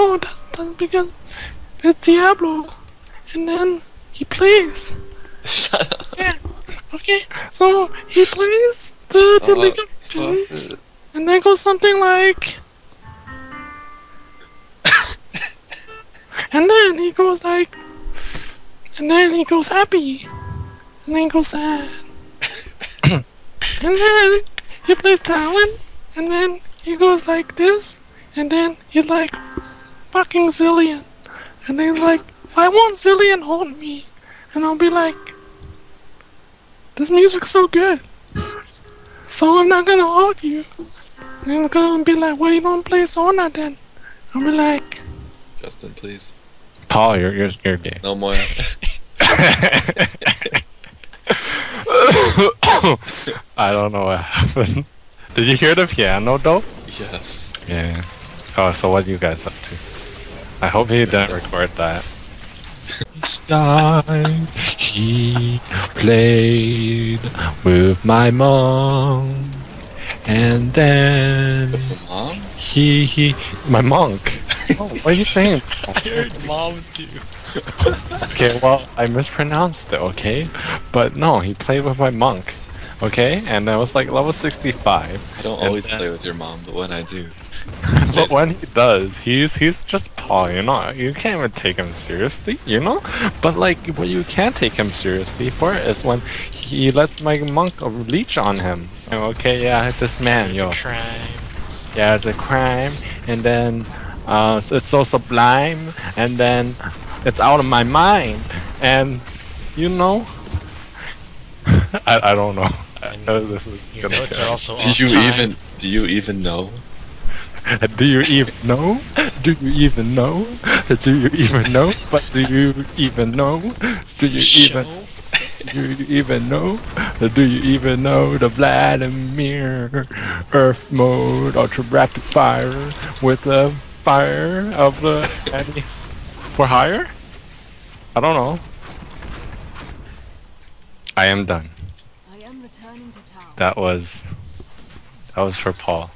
no, that's, that's because it's Diablo. And then he plays. Shut up. Yeah. Okay, so he plays the, uh, the Oh, League of Legends. And then goes something like. and then he goes like. And then he goes happy. And then he goes sad. and then he plays Talon. And then he goes like this. And then he's like, fucking Zilean. And then he's like, I want Zilean hold me. And I'll be like, this music's so good. So I'm not gonna hold you. And he's gonna be like, why you don't play Sona then? I'll be like, Justin, please. Paul, you're you're you're gay. No more. I don't know what happened. Did you hear the piano though? yes. Yeah. Oh, so what you guys up to? I hope he didn't record that. Sky, he played with my mom, and then With mom? he he my monk. Oh, what are you saying? I heard mom too. Okay, well, I mispronounced it, okay? But no, he played with my monk, okay? And I was like level 65. I don't always then- play with your mom, but when I do. But when he does, he's he's just Paul, you know? You can't even take him seriously, you know? But like, what you can take him seriously for is when he lets my monk leech on him. Okay, yeah, this man, yo. Crime. Yeah, it's a crime, and then uh, s- it's so sublime, and then it's out of my mind, and you know, I, I don't know. I know this is Your gonna. notes are also Do off you time. even do you even know? Do you even know? Do you even know? Do you even know? But do you even know? Do you even? Do you even know? Do you even know the Vladimir URF mode ultra rapid fire with the fire of the anti for hire? I don't know. I am done. I am returning to town. That was that was for Paul.